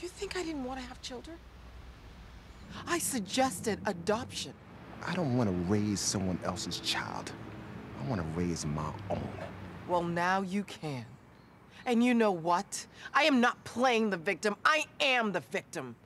You think I didn't want to have children? I suggested adoption. I don't want to raise someone else's child. I want to raise my own. Well, now you can. And you know what? I am not playing the victim. I am the victim.